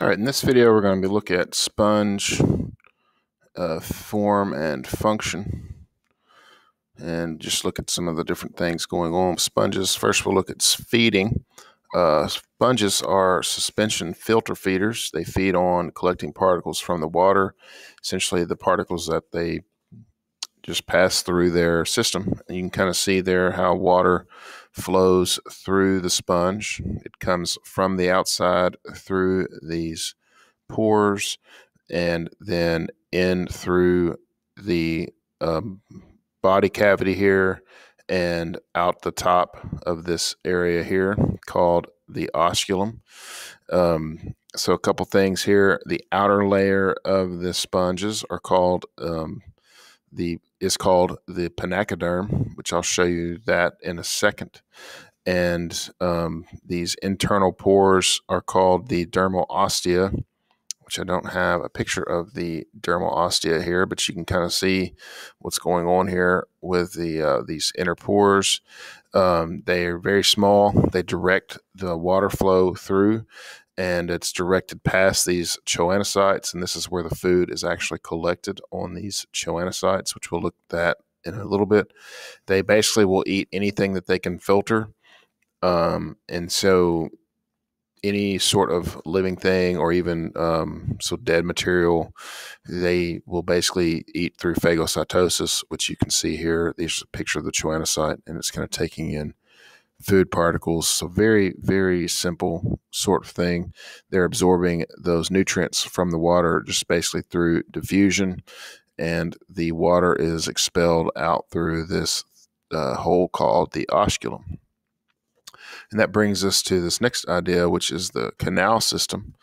All right, in this video, we're going to be looking at sponge uh, form and function and just look at some of the different things going on with sponges. First, we'll look at feeding. Uh, sponges are suspension filter feeders. They feed on collecting particles from the water, essentially the particles that they just pass through their system. You can kind of see there how water flows through the sponge. It comes from the outside through these pores and then in through the um, body cavity here and out the top of this area here called the osculum. Um, so a couple things here. The outer layer of the sponges are called um, the is called the pinacoderm, which I'll show you that in a second. And um, these internal pores are called the dermal ostia, which I don't have a picture of the dermal ostia here, but you can kind of see what's going on here with the uh, these inner pores. Um, they are very small. They direct the water flow through, and it's directed past these choanocytes, and this is where the food is actually collected on these choanocytes, which we'll look at in a little bit. They basically will eat anything that they can filter, um, and so any sort of living thing or even um, so dead material, they will basically eat through phagocytosis, which you can see here. This is a picture of the choanocyte, and it's kind of taking in food particles. So very, very simple sort of thing. They're absorbing those nutrients from the water just basically through diffusion, and the water is expelled out through this uh, hole called the osculum. And that brings us to this next idea, which is the canal system.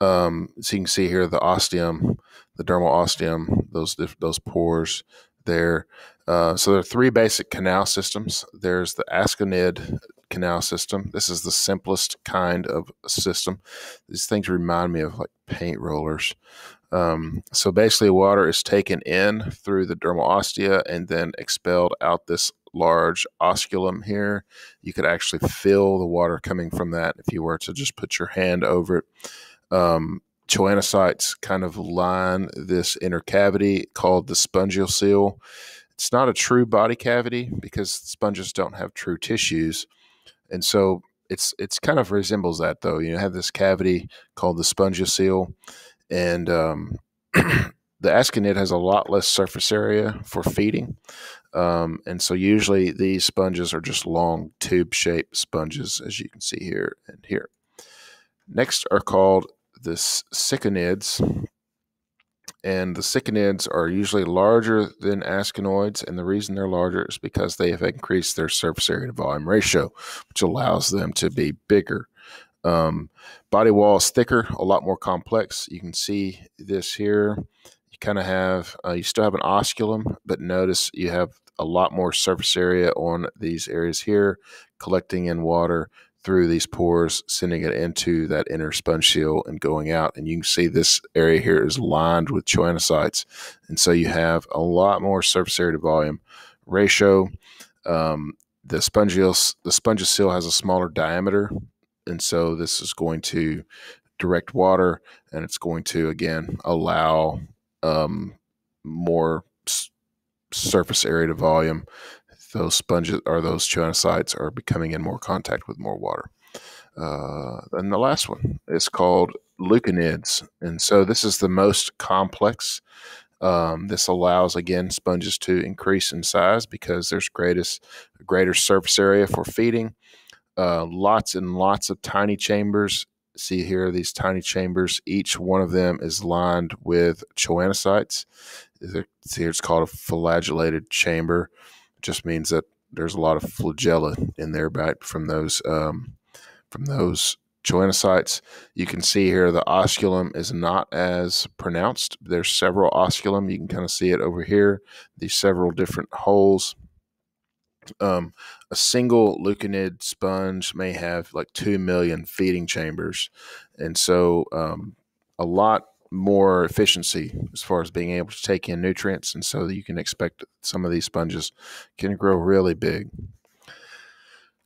Um, so you can see here the ostium, the dermal ostium, those those pores there. Uh, so there are three basic canal systems. There's the Asconid canal system. This is the simplest kind of system. These things remind me of like paint rollers. Um, so basically, water is taken in through the dermal ostia and then expelled out this large osculum here. You could actually feel the water coming from that if you were to just put your hand over it. Um, choanocytes kind of line this inner cavity called the spongocoel. It's not a true body cavity because sponges don't have true tissues, and so it's it's kind of resembles that though. You have this cavity called the spongocoel, and um, the asconid has a lot less surface area for feeding, um, and so usually these sponges are just long tube shaped sponges, as you can see here and here. Next are called the syconids, and the syconids are usually larger than asconoids, and the reason they're larger is because they have increased their surface area to volume ratio, which allows them to be bigger. Um, body wall is thicker, a lot more complex. You can see this here. You kind of have, uh, you still have an osculum, but notice you have a lot more surface area on these areas here, collecting in water through these pores, sending it into that inner spongocoel and going out. And you can see this area here is lined with choanocytes. And so you have a lot more surface area to volume ratio. Um, the spongial the spongocoel has a smaller diameter, and so this is going to direct water, and it's going to again allow um, more surface area to volume those sponges or those choanocytes are becoming in more contact with more water. Uh, and the last one is called leuconids. And so this is the most complex. Um, this allows, again, sponges to increase in size because there's greatest, greater surface area for feeding. Uh, lots and lots of tiny chambers. See here, these tiny chambers. Each one of them is lined with choanocytes. See, it's called a flagellated chamber just means that there's a lot of flagella in there back from those um, from those choanocytes. You can see here the osculum is not as pronounced. There's several osculum. You can kind of see it over here. These several different holes. Um, a single leuconid sponge may have like two million feeding chambers, and so um, a lot more efficiency as far as being able to take in nutrients, and so you can expect some of these sponges can grow really big. A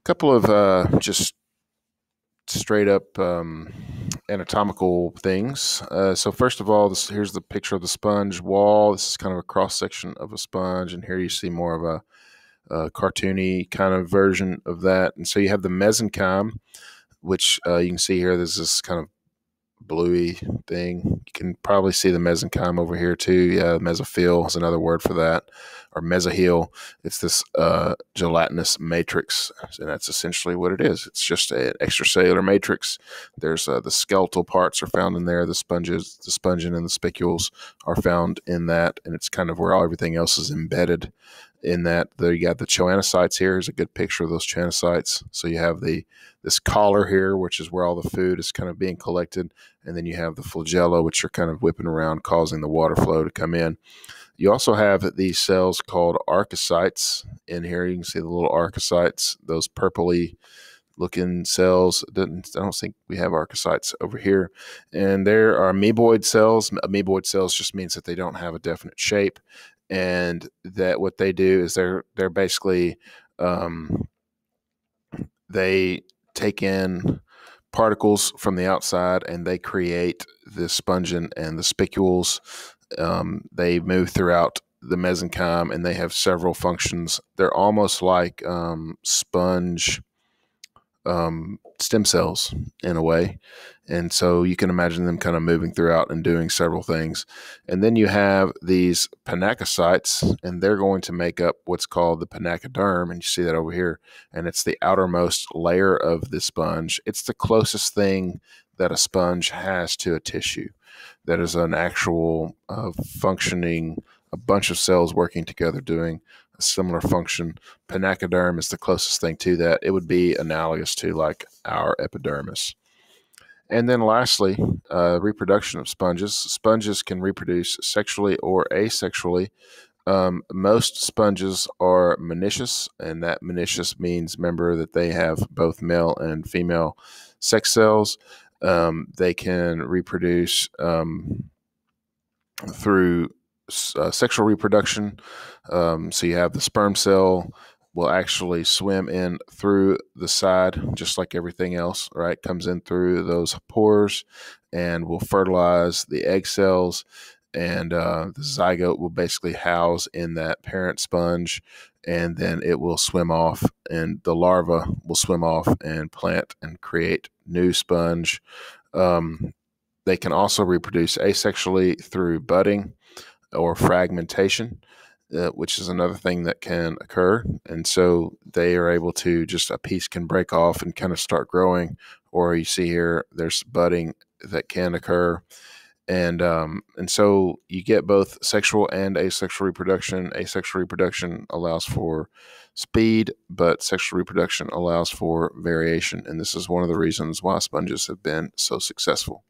couple of uh, just straight up um, anatomical things. Uh, so first of all, this, here's the picture of the sponge wall. This is kind of a cross section of a sponge, and here you see more of a, a cartoony kind of version of that. And so you have the mesenchyme, which uh, you can see here. There's this kind of bluey thing. You can probably see the mesenchyme over here too. Yeah, mesophyll is another word for that, or mesohyl. It's this uh, gelatinous matrix, and that's essentially what it is. It's just an extracellular matrix. There's uh, the skeletal parts are found in there. The sponges, the spongin, and the spicules are found in that, and it's kind of where all everything else is embedded in that there you got the choanocytes here is a good picture of those choanocytes so you have the this collar here which is where all the food is kind of being collected and then you have the flagella which are kind of whipping around causing the water flow to come in you also have these cells called archaeocytes in here you can see the little archaeocytes those purpley looking cells. I don't think we have archaeocytes over here. And there are amoeboid cells. Amoeboid cells just means that they don't have a definite shape and that what they do is they're they're basically um, they take in particles from the outside and they create the spongin and the spicules. Um, they move throughout the mesenchyme and they have several functions. They're almost like um, sponge um, stem cells in a way. And so you can imagine them kind of moving throughout and doing several things. And then you have these pinacocytes, and they're going to make up what's called the pinacoderm. And you see that over here. And it's the outermost layer of the sponge. It's the closest thing that a sponge has to a tissue that is an actual uh, functioning, a bunch of cells working together doing a similar function. Pinacoderm is the closest thing to that. It would be analogous to like our epidermis. And then lastly, uh, reproduction of sponges. Sponges can reproduce sexually or asexually. Um, most sponges are monoecious, and that monoecious means, remember, that they have both male and female sex cells. Um, they can reproduce um, through uh, sexual reproduction. Um, so you have the sperm cell will actually swim in through the side, just like everything else, right? Comes in through those pores and will fertilize the egg cells. And uh, the zygote will basically house in that parent sponge, and then it will swim off, and the larva will swim off and plant and create new sponge. Um, they can also reproduce asexually through budding or fragmentation, uh, which is another thing that can occur. And so they are able to just a piece can break off and kind of start growing. Or you see here, there's budding that can occur. And um, and so you get both sexual and asexual reproduction. Asexual reproduction allows for speed, but sexual reproduction allows for variation. And this is one of the reasons why sponges have been so successful.